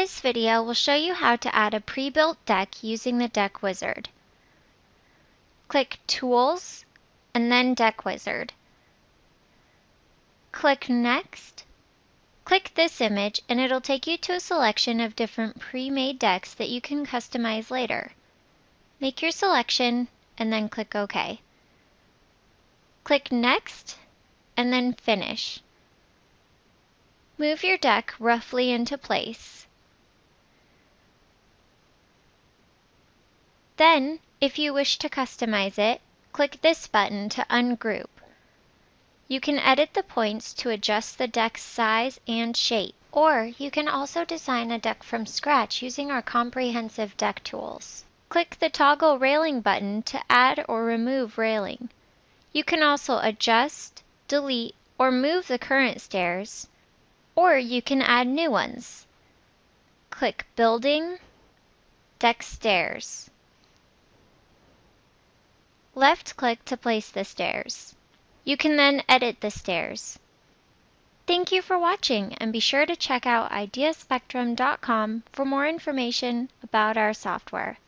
This video will show you how to add a pre-built deck using the Deck Wizard. Click Tools and then Deck Wizard. Click Next. Click this image and it'll take you to a selection of different pre-made decks that you can customize later. Make your selection and then click OK. Click Next and then Finish. Move your deck roughly into place. Then, if you wish to customize it, click this button to ungroup. You can edit the points to adjust the deck's size and shape, or you can also design a deck from scratch using our comprehensive deck tools. Click the toggle railing button to add or remove railing. You can also adjust, delete, or move the current stairs, or you can add new ones. Click Building, Deck Stairs. Left click to place the stairs. You can then edit the stairs. Thank you for watching and be sure to check out ideaspectrum.com for more information about our software.